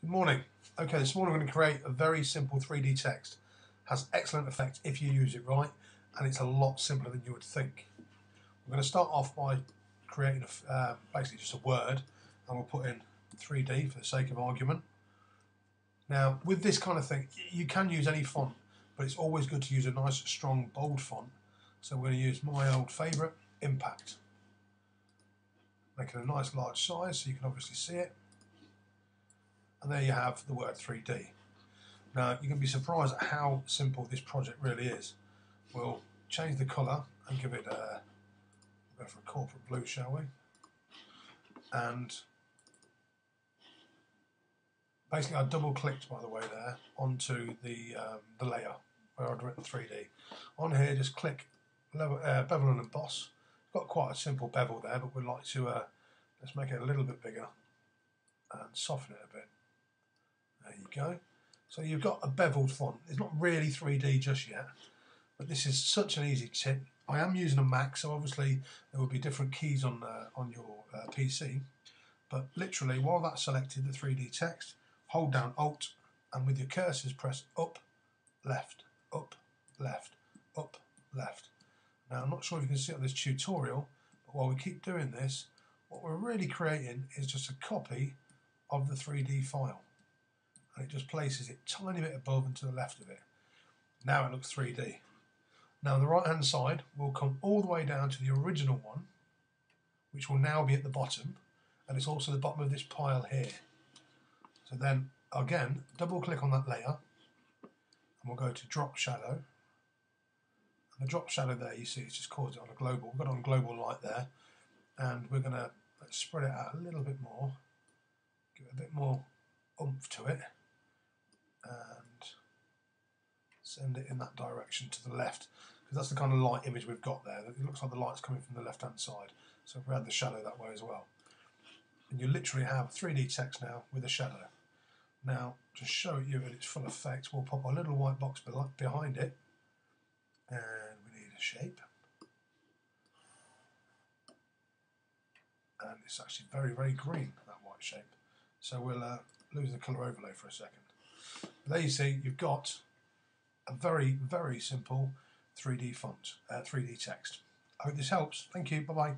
Good morning. Okay, this morning I'm going to create a very simple 3D text. Has excellent effect if you use it right, and it's a lot simpler than you would think. We're going to start off by creating a, uh, basically just a word, and we'll put in 3D for the sake of argument. Now, with this kind of thing, you can use any font, but it's always good to use a nice, strong, bold font. So we're going to use my old favourite, Impact. Make it a nice large size so you can obviously see it and there you have the word 3D. Now you can be surprised at how simple this project really is. We'll change the colour and give it a go for a corporate blue, shall we? And basically, I double clicked by the way there onto the um, the layer where I'd written 3D. On here, just click level, uh, bevel and emboss. Got quite a simple bevel there, but we'd like to uh, let's make it a little bit bigger and soften it a bit. So you've got a beveled font. It's not really 3D just yet, but this is such an easy tip. I am using a Mac, so obviously there will be different keys on uh, on your uh, PC. But literally, while that's selected, the 3D text, hold down Alt, and with your cursors, press up, left, up, left, up, left. Now, I'm not sure if you can see on this tutorial, but while we keep doing this, what we're really creating is just a copy of the 3D file and it just places it tiny bit above and to the left of it. Now it looks 3D. Now on the right hand side will come all the way down to the original one, which will now be at the bottom, and it's also the bottom of this pile here. So then again, double click on that layer, and we'll go to drop shadow. And the drop shadow there, you see, it's just caused it on a global. We've got on global light there, and we're going to spread it out a little bit more, give it a bit more oomph to it and send it in that direction to the left because that's the kind of light image we've got there. It looks like the light's coming from the left hand side. So if we add the shadow that way as well. And you literally have 3D text now with a shadow. Now, to show you in its full effect, we'll pop a little white box behind it. And we need a shape. And it's actually very, very green, that white shape. So we'll uh, lose the colour overlay for a second. There you see, you've got a very, very simple 3D font, uh, 3D text. I hope this helps. Thank you. Bye bye.